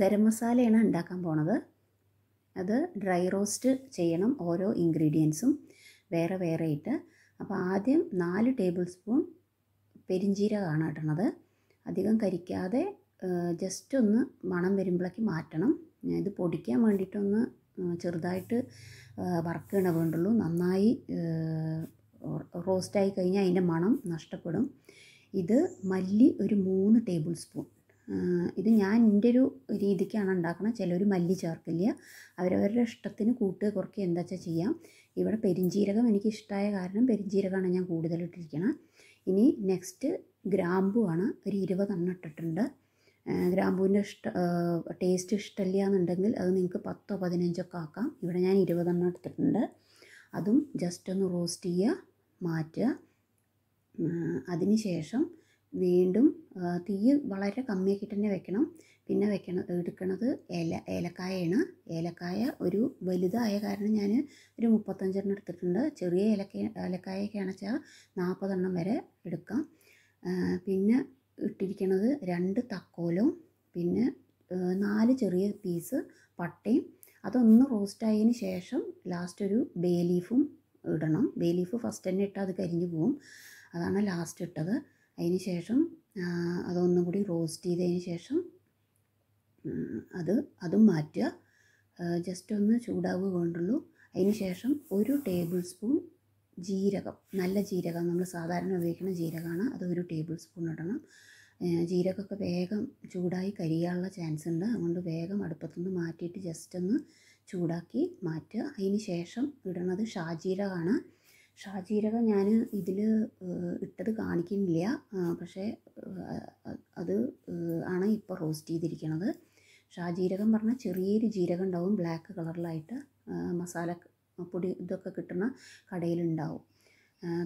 ഗരം മസാലയാണ് ഉണ്ടാക്കാൻ പോണത്. അത് ഡ്രൈ റോസ്റ്റ് ചെയ്യണം ഓരോ ഇൻഗ്രീഡിയൻസും വേറെ വേറെ ഇട്ട് അപ്പോൾ ആദ്യം നാല് ടേബിൾ സ്പൂൺ പെരിഞ്ജീരകമാണ് ഇടണത്. അധികം കരിക്കാതെ ജസ്റ്റ് ഒന്ന് മണം വരുമ്പോഴേക്ക് മാറ്റണം. ഇത് പൊടിക്കാൻ വേണ്ടിയിട്ടൊന്ന് ചെറുതായിട്ട് വറുക്കണ വേണ്ടുള്ളൂ. നന്നായി റോസ്റ്റായി കഴിഞ്ഞാൽ അതിന്റെ മണം നഷ്ടപ്പെടും. ഇത് മല്ലി ഒരു മൂന്ന് ടേബിൾ സ്പൂൺ. ഇത് ഞാൻ എന്റെ ഒരു രീതിക്കാണ് ഉണ്ടാക്കുന്നത് ചിലർ മല്ലി ചേർക്കില്ല. അവരവരുടെ ഇഷ്ടത്തിന് കൂട്ടുക കുറയ്ക്കുക എന്താ വെച്ചാൽ ചെയ്യാം. ഇവിടെ പെരിഞ്ജീരകം എനിക്ക് ഇഷ്ടമായ കാരണം പെരിഞ്ജീരകമാണ് ഞാൻ കൂടുതൽ ഇട്ടിരിക്കണം ഇനി നെക്സ്റ്റ് ഗ്രാമ്പു ആണ്. ഒരു ഇരുപതെണ്ണം ഇട്ടിട്ടുണ്ട്. ഗ്രാമ്പൂവിന്റെ ഇഷ്ട ടേസ്റ്റ് ഇഷ്ടമില്ല എന്നുണ്ടെങ്കിൽ അത് നിങ്ങൾക്ക് പത്തോ പതിനഞ്ചൊക്കെ ആക്കാം. ഇവിടെ ഞാൻ ഇരുപതെണ്ണം എടുത്തിട്ടുണ്ട്. അതും ജസ്റ്റ് ഒന്ന് റോസ്റ്റ് ചെയ്യുക മാറ്റുക. അതിന് ശേഷം വീണ്ടും തീ വളരെ കമ്മിയാക്കി തന്നെ വെക്കണം. പിന്നെ വെക്കണം എടുക്കണത് ഏല ഏലക്കായയാണ് ഏലക്കായ ഒരു വലുതായ കാരണം ഞാൻ ഒരു മുപ്പത്തഞ്ചെണ്ണം എടുത്തിട്ടുണ്ട്. ചെറിയ ഏലക്ക ഏലക്കായൊക്കെ അണച്ചാൽ നാൽപ്പതെണ്ണം വരെ എടുക്കാം. പിന്നെ ഇട്ടിരിക്കണത് രണ്ട് തക്കോലും പിന്നെ നാല് ചെറിയ പീസ് പട്ടയും. അതൊന്ന് റോസ്റ്റ് ആയതിന് ശേഷം ലാസ്റ്റ് ഒരു ബേ ലീഫും ഇടണം. ബേ ലീഫ് ഫസ്റ്റ് തന്നെ ഇട്ടാൽ അത് കരിഞ്ഞു പോവും. അതാണ് ലാസ്റ്റ് ഇട്ടത്. അതിന് ശേഷം അതൊന്നും കൂടി റോസ്റ്റ് ചെയ്തതിന് ശേഷം അത് അതും മാറ്റുക. ജസ്റ്റ് ഒന്ന് ചൂടാവുക വേണ്ടുള്ളൂ അതിന് ശേഷം ഒരു ടേബിൾ സ്പൂൺ ജീരകം. നല്ല ജീരകം. നമ്മൾ സാധാരണ ഉപയോഗിക്കുന്ന ജീരകമാണ്. അത് ഒരു ടേബിൾ സ്പൂൺ ഇടണം. ജീരകമൊക്കെ വേഗം ചൂടായി കരിയാനുള്ള ചാൻസ് ഉണ്ട്. അതുകൊണ്ട് വേഗം അടുപ്പത്തുനിന്ന് മാറ്റിയിട്ട് ജസ്റ്റ് ഒന്ന് ചൂടാക്കി മാറ്റുക. അതിന് ശേഷം ഇടണത് ഷാജീരകമാണ്. ഷാജീരകം ഞാൻ ഇതിൽ ഇട്ടത് കാണിക്കുന്നില്ല. പക്ഷേ അത് ആണ് ഇപ്പോൾ റോസ്റ്റ് ചെയ്തിരിക്കുന്നത് ഷാജീരകം പറഞ്ഞാൽ ചെറിയൊരു ജീരകം ഉണ്ടാവും ബ്ലാക്ക് കളറിലായിട്ട് മസാല പൊടി ഇതൊക്കെ കിട്ടുന്ന കടയിലുണ്ടാവും.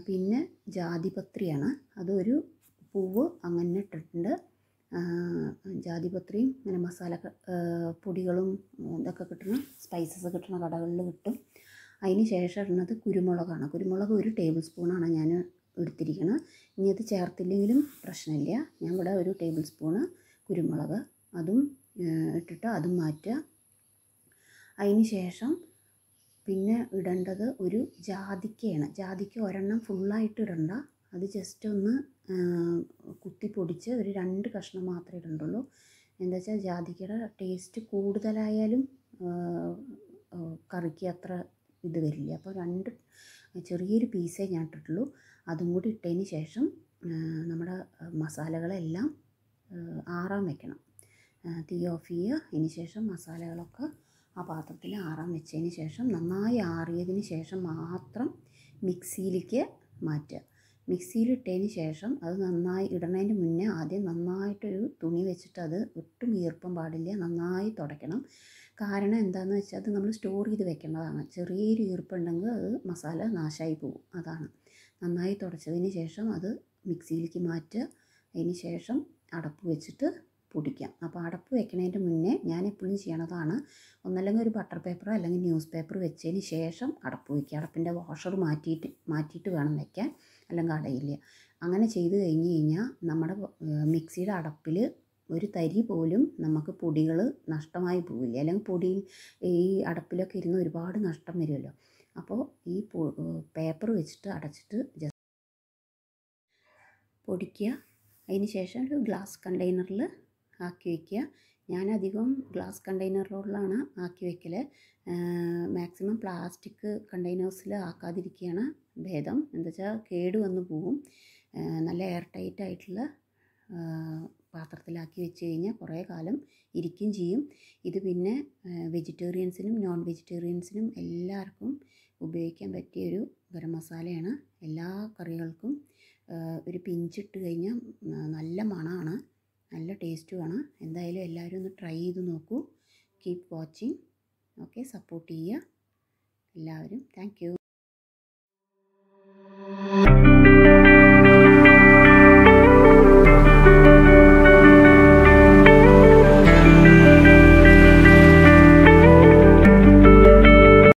പിന്നെ ജാതിപത്രിയാണ്. അതൊരു പൂവ് അങ്ങനെ ഇട്ടിട്ടുണ്ട്. ജാതിപത്രിയും ഇങ്ങനെ മസാല പൊടികളും ഇതൊക്കെ കിട്ടുന്ന സ്പൈസസ് കിട്ടുന്ന കടകളിൽ കിട്ടും. അതിന് ശേഷം ഇടുന്നത് കുരുമുളകാണ്. കുരുമുളക് ഒരു ടേബിൾ സ്പൂണാണ് ഞാൻ എടുത്തിരിക്കുന്നത് ഇനി അത് ചേർത്തില്ലെങ്കിലും പ്രശ്നമില്ല. ഞാൻ ഇവിടെ ഒരു ടേബിൾ സ്പൂണ് കുരുമുളക് അതും ഇട്ടിട്ട് അതും മാറ്റുക. അതിന് ശേഷം പിന്നെ ഇടേണ്ടത് ഒരു ജാതിക്കയാണ്. ജാതിക്ക ഒരെണ്ണം ഫുള്ളായിട്ട് ഇടണ്ട. അത് ജസ്റ്റ് ഒന്ന് കുത്തി പൊടിച്ച് ഒരു രണ്ട് കഷ്ണം മാത്രമേ ഇടണ്ടുള്ളൂ. എന്താ വെച്ചാൽ ജാതിക്കയുടെ ടേസ്റ്റ് കൂടുതലായാലും കറിക്ക് അത്ര ഇത് വരില്ല. അപ്പോൾ രണ്ട് ചെറിയൊരു പീസേ ഞാൻ ഇട്ടിട്ടുള്ളൂ. അതും കൂടി ഇട്ടതിന് ശേഷം നമ്മുടെ മസാലകളെല്ലാം ആറാൻ വെക്കണം. തീ ഓഫ് ചെയ്യുക. അതിന് ശേഷം മസാലകളൊക്കെ ആ പാത്രത്തിൽ ആറാൻ വെച്ചതിന് ശേഷം നന്നായി ആറിയതിന് ശേഷം മാത്രം മിക്സിയിലേക്ക് മാറ്റുക. മിക്സിയിലിട്ടതിന് ശേഷം അത് നന്നായി ഇടുന്നതിന് മുന്നേ ആദ്യം നന്നായിട്ടൊരു തുണി വെച്ചിട്ട് അത് ഒട്ടും ഈർപ്പം പാടില്ല നന്നായി തുടയ്ക്കണം. കാരണം എന്താണെന്ന് വെച്ചാൽ അത് നമ്മൾ സ്റ്റോർ ചെയ്ത് വെക്കേണ്ടതാണ്. ചെറിയൊരു ഈർപ്പുണ്ടെങ്കിൽ അത് മസാല നാശമായി പോകും. അതാണ്. നന്നായി തുടച്ചതിന് ശേഷം അത് മിക്സിയിലേക്ക് മാറ്റുക. അതിന് ശേഷം അടപ്പ് വെച്ചിട്ട് പൊടിക്കാം. അപ്പോൾ അടപ്പ് വെക്കുന്നതിന്റെ മുന്നേ ഞാൻ എപ്പോഴും ചെയ്യണതാണ്. ഒന്നല്ലെങ്കിൽ ഒരു ബട്ടർ പേപ്പറോ അല്ലെങ്കിൽ ന്യൂസ് പേപ്പർ വെച്ചതിന് ശേഷം അടപ്പ് വയ്ക്കുക അടപ്പിന്റെ വാഷർ മാറ്റിയിട്ട് മാറ്റിയിട്ട് വേണം വെക്കാൻ. അല്ലെങ്കിൽ അടയില്ല അങ്ങനെ ചെയ്ത് കഴിഞ്ഞ് കഴിഞ്ഞാൽ നമ്മുടെ മിക്സിയുടെ അടപ്പിൽ ഒരു തരി പോലും നമുക്ക് പൊടികൾ നഷ്ടമായി പോവില്ല. അല്ലെങ്കിൽ പൊടി ഈ അടപ്പിലൊക്കെ ഇരുന്ന് ഒരുപാട് നഷ്ടം വരുമല്ലോ. അപ്പോൾ ഈ പേപ്പർ വെച്ചിട്ട് അടച്ചിട്ട് ജസ്റ്റ് പൊടിക്കുക. അതിന് ശേഷം ഒരു ഗ്ലാസ് കണ്ടെയ്നറിൽ ആക്കി വയ്ക്കുക. ഞാനധികം ഗ്ലാസ് കണ്ടെയ്നറുകളിലാണ് ആക്കി വയ്ക്കൽ മാക്സിമം പ്ലാസ്റ്റിക് കണ്ടെയ്നേഴ്സിൽ ആക്കാതിരിക്കുകയാണ് ഭേദം. എന്താ വെച്ചാൽ കേട് വന്നു പോവും. നല്ല എയർ ടൈറ്റ് ആയിട്ടുള്ള പാത്രത്തിലാക്കി വെച്ച് കഴിഞ്ഞാൽ കുറേ കാലം ഇരിക്കുകയും ചെയ്യും. ഇത് പിന്നെ വെജിറ്റേറിയൻസിനും നോൺ വെജിറ്റേറിയൻസിനും എല്ലാവർക്കും ഉപയോഗിക്കാൻ പറ്റിയൊരു ഗരം മസാലയാണ്. എല്ലാ കറികൾക്കും ഒരു പിഞ്ചിട്ട് കഴിഞ്ഞാൽ നല്ല മണമാണ് നല്ല ടേസ്റ്റുമാണ് എന്തായാലും എല്ലാവരും ഒന്ന് ട്രൈ ചെയ്ത് നോക്കൂ. Keep watching. ഓക്കെ സപ്പോർട്ട് ചെയ്യുക. എല്ലാവരും താങ്ക്